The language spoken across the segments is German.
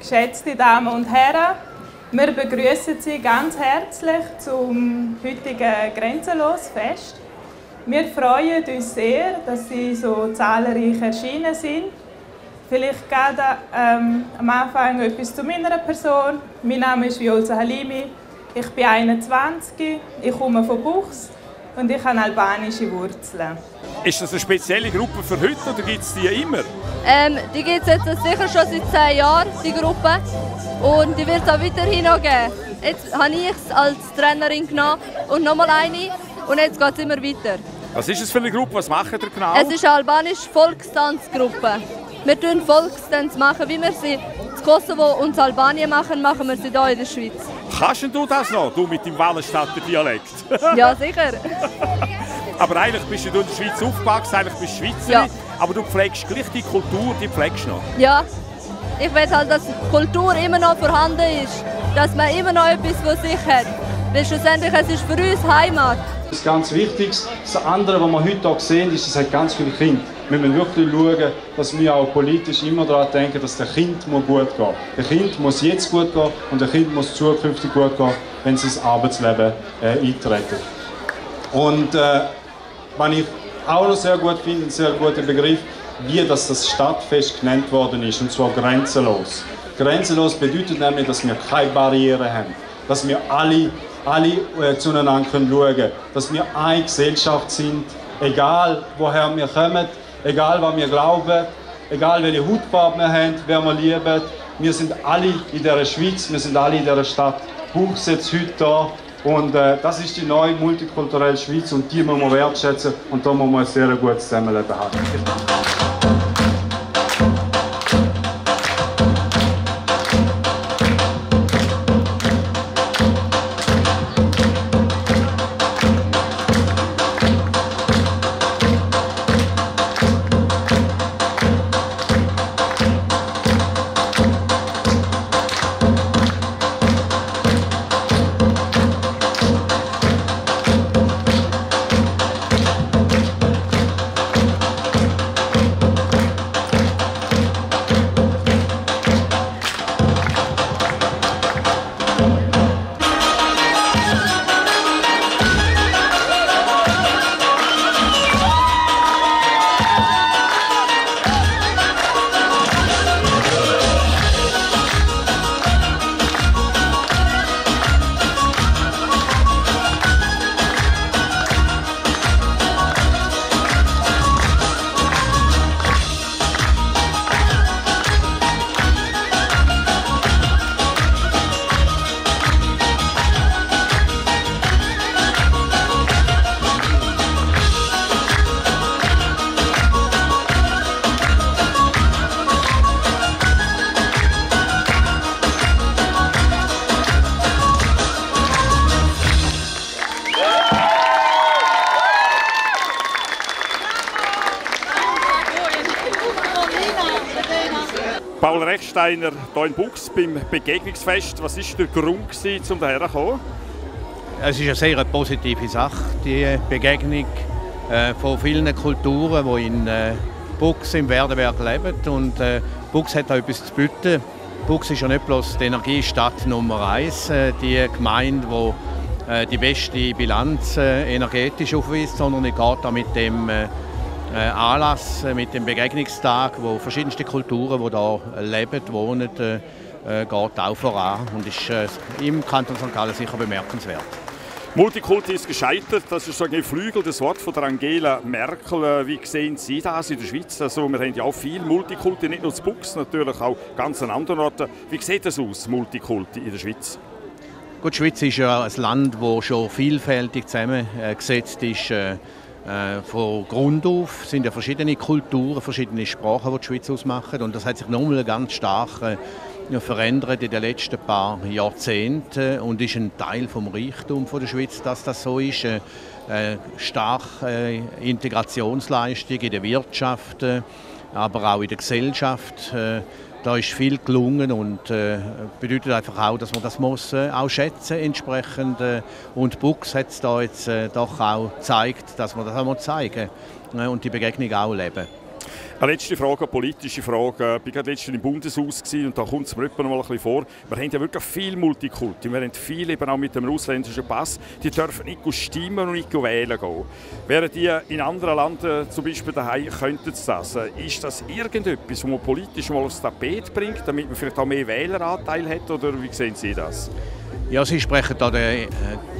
geschätzte Damen und Herren, wir begrüßen Sie ganz herzlich zum heutigen Grenzenlos-Fest. Wir freuen uns sehr, dass Sie so zahlreich erschienen sind. Vielleicht gerade ähm, am Anfang etwas zu meiner Person. Mein Name ist Violza Halimi, ich bin 21, ich komme von Buchs und ich habe albanische Wurzeln. Ist das eine spezielle Gruppe für heute oder gibt es die immer? Ähm, die gibt es jetzt sicher schon seit zehn Jahren, die Gruppe. Und die wird es auch weiterhin noch geben. Jetzt habe ich es als Trainerin genommen und nochmal eine. Und jetzt geht es immer weiter. Was ist es für eine Gruppe? Was macht ihr genau? Es ist eine albanische Volkstanzgruppe. Wir machen Volkstanz, machen, wie wir sie in Kosovo und in Albanien machen, machen wir sie hier in der Schweiz. Kannst du das noch, du mit dem Wallenstadter Dialekt? ja, sicher. aber eigentlich bist du in der Schweiz aufgewachsen, eigentlich bist du Schweizerin, ja. aber du pflegst gleich die Kultur, die pflegst du noch. Ja, ich will halt, dass Kultur immer noch vorhanden ist, dass man immer noch etwas von sich hat. Weil schlussendlich es ist für uns Heimat. Das ist ganz wichtig. Das andere, was wir heute hier sehen, ist, es hat ganz viele Kinder. Wir müssen wirklich schauen, dass wir auch politisch immer daran denken, dass der Kind gut geht. Der Kind muss jetzt gut gehen und der Kind muss zukünftig gut gehen, wenn sie ins Arbeitsleben äh, eintreten. Und äh, was ich auch noch sehr gut finde, ein sehr guter Begriff, wie das, das Stadtfest genannt worden ist, und zwar grenzenlos. Grenzenlos bedeutet nämlich, dass wir keine Barrieren haben, dass wir alle, alle äh, zueinander können schauen können, dass wir eine Gesellschaft sind, egal woher wir kommen, egal was wir glauben, egal welche Hautfarbe wir haben, wer wir lieben. Wir sind alle in dieser Schweiz, wir sind alle in dieser Stadt. Buchs jetzt heute da und äh, das ist die neue multikulturelle Schweiz und die muss man wertschätzen und da muss man ein sehr gutes Zusammenleben haben. Paul Rechsteiner hier in Buchs beim Begegnungsfest. Was war der Grund, um hierher zu kommen? Es ist eine sehr positive Sache, die Begegnung äh, von vielen Kulturen, die in äh, Buchs im Werdenberg leben. Und äh, Buchs hat auch etwas zu bieten. Buchs ist ja nicht bloß die Energiestadt Nummer eins, die Gemeinde, die die beste Bilanz energetisch aufweist, sondern es geht auch mit dem Anlass äh, mit dem Begegnungstag, wo verschiedenste Kulturen, die hier leben, wohnen, äh, geht auch voran und ist im Kanton St. Gallen sicher bemerkenswert. Multikulti ist gescheitert, das ist so ein geflügeltes Wort von der Angela Merkel. Wie sehen Sie das in der Schweiz? Also wir haben ja auch viel Multikulti, nicht nur zu Buchs, natürlich auch ganz an anderen Orten. Wie sieht das aus, Multikulti in der Schweiz? Gut, die Schweiz ist ja ein Land, das schon vielfältig zusammengesetzt ist. Äh, von Grund auf sind ja verschiedene Kulturen, verschiedene Sprachen, die die Schweiz ausmachen. Und das hat sich nochmal ganz stark äh, verändert in den letzten paar Jahrzehnten und ist ein Teil vom Reichtum der Schweiz, dass das so ist. Äh, äh starke Integrationsleistung in der Wirtschaft, aber auch in der Gesellschaft. Da ist viel gelungen und äh, bedeutet einfach auch, dass man das muss äh, auch schätzen entsprechend. Äh, und Bux hat es da jetzt äh, doch auch gezeigt, dass man das auch mal zeigen äh, und die Begegnung auch leben. Eine letzte Frage, eine politische Frage. Ich war gerade letztens im Bundeshaus und da kommt es mir mal ein bisschen vor. Wir haben ja wirklich viel Multikulti. Wir haben viele eben auch mit dem ausländischen Pass. Die dürfen nicht stimmen und nicht wählen gehen. Während die in anderen Ländern, zum Beispiel daheim, könnten sie das. Ist das irgendetwas, was man politisch mal aufs Tapet bringt, damit man vielleicht auch mehr Wähleranteil hat? Oder wie sehen Sie das? Ja, Sie sprechen da den äh,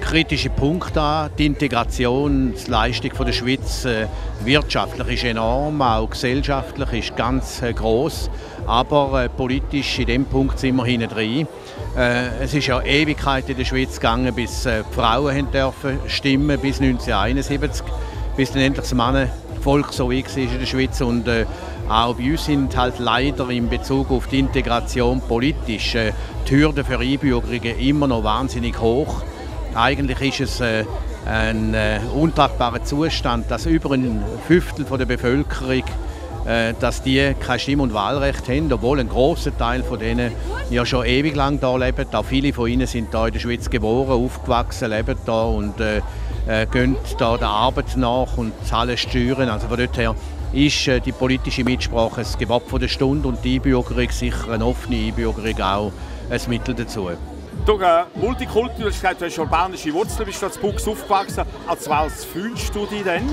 kritischen Punkt an. Die Integrationsleistung von der Schweiz äh, wirtschaftlich ist enorm, auch gesellschaftlich ist ganz äh, groß, aber äh, politisch in dem Punkt sind wir hinten drin. Äh, es ist ja Ewigkeit in der Schweiz gegangen, bis äh, die Frauen dürfen stimmen bis 1971, bis dann endlich das Mannenvolk so war in der Schweiz und äh, auch bei uns sind halt leider in Bezug auf die Integration politisch äh, die Hürden für Einbürgerungen immer noch wahnsinnig hoch. Eigentlich ist es äh, ein äh, untragbarer Zustand, dass über ein Fünftel von der Bevölkerung äh, dass die kein Stimm- und Wahlrecht haben, obwohl ein großer Teil von denen ja schon ewig lang da leben. Auch viele von ihnen sind da in der Schweiz geboren, aufgewachsen, leben da und äh, äh, gehen da der Arbeit nach und zahlen Steuern. Also von dort her ist äh, die politische Mitsprache das von der Stunde und die Einbürgerung, sicher eine offene Einbürgerung auch ein Mittel dazu. Du, äh, Multikulti, du hast gesagt, du hast albanische Wurzeln, bist du als Buchs aufgewachsen. Als was fühlst du dich denn?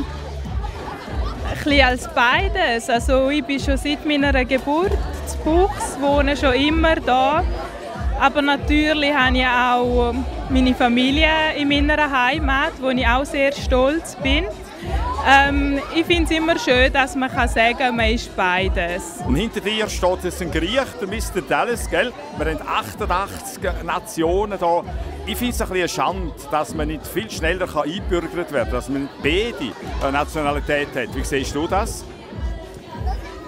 Ein bisschen als beides. Also ich bin schon seit meiner Geburt zu Buchs, wohne schon immer da. Aber natürlich habe ich auch meine Familie in meiner Heimat, wo ich auch sehr stolz bin. Ähm, ich finde es immer schön, dass man kann sagen kann, man ist beides. Und hinter dir steht jetzt ein Griech, der Mr. Dallas, gell? Wir haben 88 Nationen hier. Ich finde es ein bisschen Schande, dass man nicht viel schneller eingebürgert werden kann, dass man beide Nationalität hat. Wie siehst du das?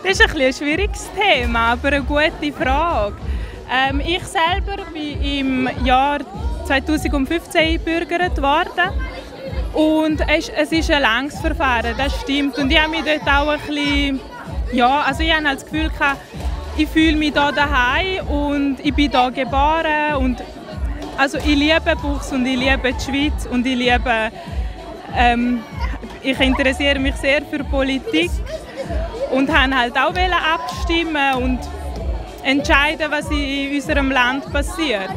Das ist ein, ein schwieriges Thema, aber eine gute Frage. Ähm, ich selber bin im Jahr 2015 eingebürgert worden und es, es ist ein langes Verfahren, das stimmt. Und ich habe mich dort auch ein bisschen, ja, also ich habe halt das Gefühl gehabt, ich fühle mich hier daheim und ich bin hier geboren und also ich liebe Buchs und ich liebe die Schweiz und ich liebe, ähm, ich interessiere mich sehr für Politik und habe halt auch abstimmen und entscheiden, was in unserem Land passiert.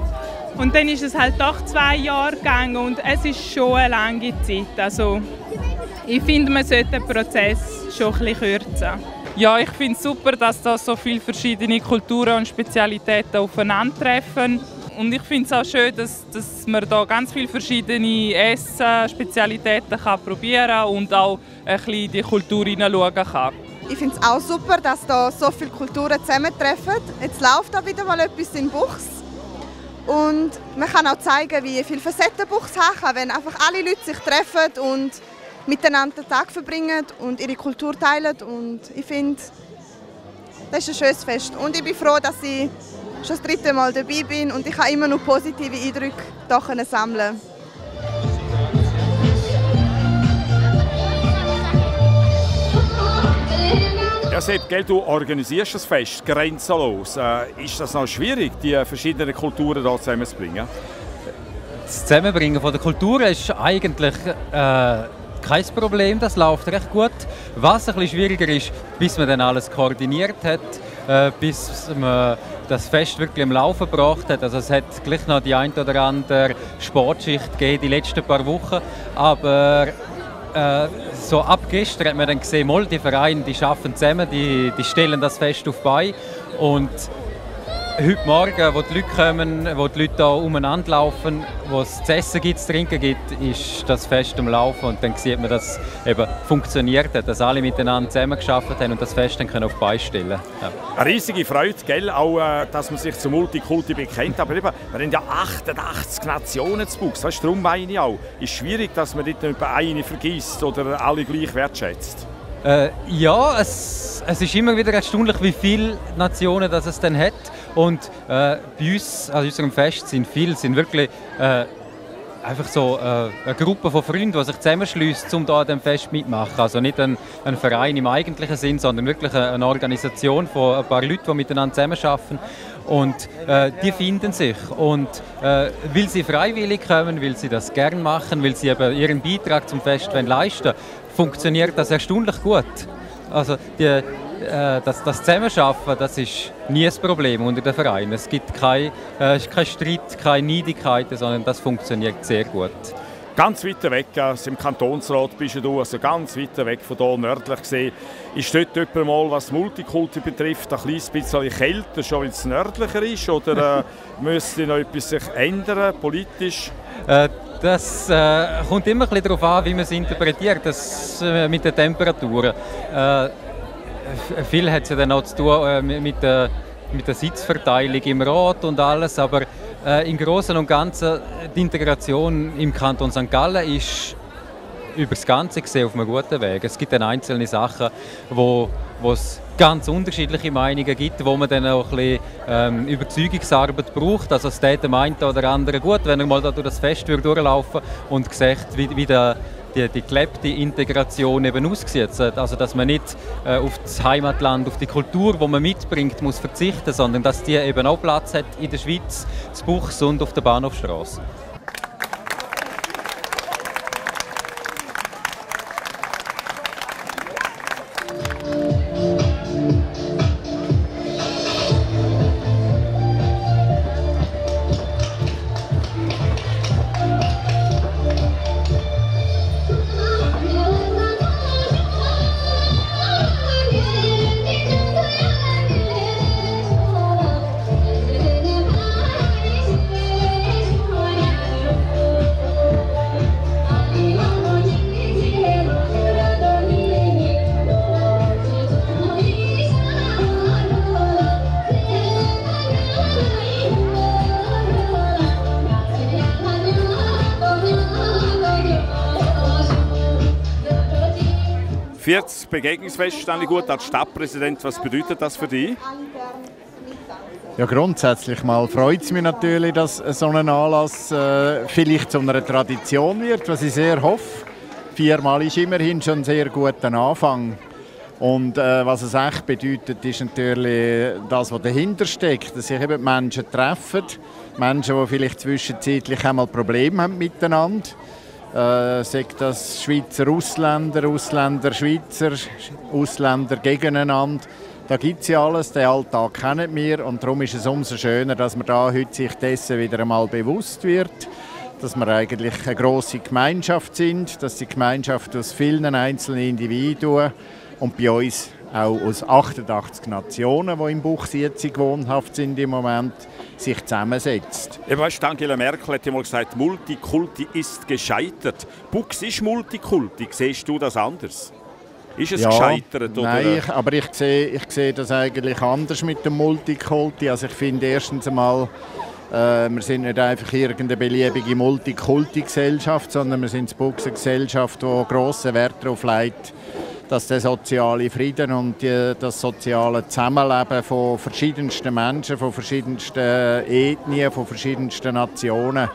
Und dann ist es halt doch zwei Jahre gegangen und es ist schon eine lange Zeit. Also ich finde, man sollte den Prozess schon ein bisschen kürzen. Ja, ich finde es super, dass da so viele verschiedene Kulturen und Spezialitäten aufeinandertreffen. Und ich finde es auch schön, dass, dass man da ganz viele verschiedene Essen, Spezialitäten kann probieren kann und auch ein bisschen in die Kultur hineinschauen kann. Ich finde es auch super, dass da so viele Kulturen zusammentreffen. Jetzt läuft da wieder mal etwas in Buchs. Und man kann auch zeigen, wie viel Facetten Buchs haben, wenn einfach alle Leute sich treffen und miteinander den Tag verbringen und ihre Kultur teilen. Und ich finde, das ist ein schönes Fest. Und ich bin froh, dass ich schon das dritte Mal dabei bin und ich kann immer noch positive Eindrücke sammeln Ja, Sepp, gell, du organisierst das Fest grenzenlos. Äh, ist das noch schwierig, die verschiedenen Kulturen hier zusammenzubringen? Das Zusammenbringen von der Kulturen ist eigentlich äh, kein Problem, das läuft recht gut. Was ein bisschen schwieriger ist, bis man dann alles koordiniert hat, äh, bis man das Fest wirklich im Laufen gebracht hat. Also es hat gleich noch die ein oder andere Sportschicht gegeben die letzten paar Wochen, aber äh, so ab gestern hat man dann gesehen, mal, die Vereine die arbeiten zusammen, die, die stellen das Fest auf bei und heute Morgen, wo die Leute kommen, wo die Leute hier umeinander laufen, wo es zu essen gibt, zu trinken gibt, ist das Fest am Laufen und dann sieht man, dass es eben funktioniert hat, dass alle miteinander zusammengearbeitet haben und das Fest dann können auf beistellen ja. Eine riesige Freude, gell? auch äh, dass man sich zum Multikulti bekennt, aber eben, wir haben ja 88 Nationen zu Buchs, weißt, darum meine ich auch, ist schwierig, dass man nicht über eine vergisst oder alle gleich wertschätzt. Äh, ja, es, es ist immer wieder erstaunlich, wie viele Nationen das es dann hat. Und äh, bei uns, an unserem Fest, sind viele, sind wirklich äh, einfach so äh, eine Gruppe von Freunden, die sich zusammenschließt, um da an dem Fest mitmachen. Also nicht ein, ein, Verein im eigentlichen Sinn, sondern wirklich eine Organisation von ein paar Leuten, die miteinander zusammenarbeiten. Und äh, die finden sich. Und äh, weil sie freiwillig kommen, weil sie das gerne machen, weil sie eben ihren Beitrag zum Fest leisten funktioniert das erstaunlich gut. Also die, das, das Zusammenarbeiten, das ist nie ein Problem unter den Vereinen. Es gibt keinen äh, kein Streit, keine Neidigkeiten, sondern das funktioniert sehr gut. Ganz weit weg aus dem Kantonsrat bist du, also ganz weit weg von hier nördlich gesehen. Ist dort jemand mal, was Multikulti betrifft, ein kleines bisschen kälter, schon wenn es nördlicher ist? Oder äh, müsste noch etwas sich ändern, politisch? Äh, das äh, kommt immer ein bisschen darauf an, wie man es interpretiert, das, äh, mit den Temperaturen. Äh, viel hat es ja dann auch zu tun äh, mit der mit der Sitzverteilung im Rat und alles, aber äh, im Großen und Ganzen die Integration im Kanton St. Gallen ist über das Ganze gesehen auf einem guten Weg. Es gibt dann einzelne Sachen, wo, es ganz unterschiedliche Meinungen gibt, wo man dann auch ein bisschen ähm, Überzeugungsarbeit braucht. Also es täte dem einen oder anderen gut, wenn er mal da durch das Fest durchlaufen und sieht, wie, wie der die, die gelebte Integration eben aussieht. Also dass man nicht äh, auf das Heimatland, auf die Kultur, die man mitbringt, muss verzichten, sondern dass die eben auch Platz hat in der Schweiz, zu Buchs und auf der Bahnhofstrasse. 40 Begegnungsfest ständig gut als Stadtpräsident. Was bedeutet das für dich? Ja, grundsätzlich mal freut es mich natürlich, dass so ein Anlass äh, vielleicht zu einer Tradition wird, was ich sehr hoffe. Viermal ist immerhin schon ein sehr guter Anfang. Und äh, was es echt bedeutet, ist natürlich das, was dahinter steckt, dass sich eben Menschen treffen, Menschen, die vielleicht zwischenzeitlich einmal Probleme haben miteinander äh, sagt das Schweizer Ausländer, Ausländer Schweizer, Ausländer gegeneinander. Da gibt es ja alles, den Alltag kennen wir und darum ist es umso schöner, dass man da heute sich dessen wieder einmal bewusst wird, dass wir eigentlich eine große Gemeinschaft sind, dass die Gemeinschaft aus vielen einzelnen Individuen und bei uns auch aus 88 Nationen, die im Buch jetzt wohnhaft sind im Moment, sich zusammensetzt. Ja, weißt, Angela Merkel hat ja mal gesagt, Multikulti ist gescheitert. Bux ist Multikulti. Siehst du das anders? Ist es ja, gescheitert? Oder? Nein, ich, aber ich sehe, ich sehe das eigentlich anders mit dem Multikulti. Also ich finde erstens einmal, äh, wir sind nicht einfach irgendeine beliebige Multikulti-Gesellschaft, sondern wir sind eine Gesellschaft, die grossen Wert darauf legt, dass der soziale Frieden und die, das soziale Zusammenleben von verschiedensten Menschen, von verschiedensten Ethnien, von verschiedensten Nationen,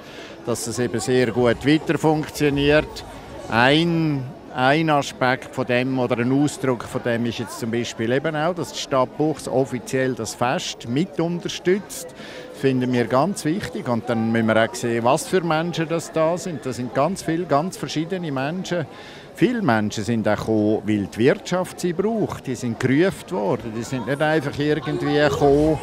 dass das eben sehr gut weiter funktioniert. Ein, ein Aspekt von dem oder ein Ausdruck von dem ist jetzt zum Beispiel eben auch, dass die Stadt Buchs offiziell das Fest mit unterstützt finden wir ganz wichtig. Und dann müssen wir auch sehen, was für Menschen das da sind. Das sind ganz viele, ganz verschiedene Menschen. Viele Menschen sind auch gekommen, weil die Wirtschaft sie braucht. Die sind gerufen worden. Die sind nicht einfach irgendwie gekommen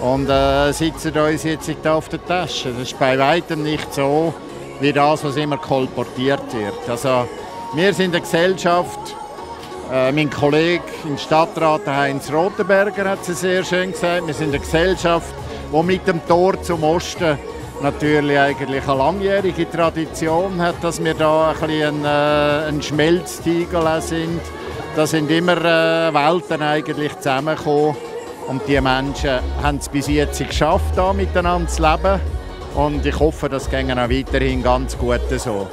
und äh, sitzen uns jetzt auf der Tasche. Das ist bei weitem nicht so, wie das, was immer kolportiert wird. Also, wir sind eine Gesellschaft, äh, mein Kollege im Stadtrat Heinz Rotenberger hat es sehr schön gesagt, wir sind eine Gesellschaft, die mit dem Tor zum Osten natürlich eigentlich eine langjährige Tradition hat, dass wir da ein, bisschen ein, äh, ein Schmelztiegel sind. Da sind immer äh, Welten eigentlich zusammengekommen und die Menschen haben es bis jetzt geschafft, da miteinander zu leben. Und ich hoffe, das geht auch weiterhin ganz gut so.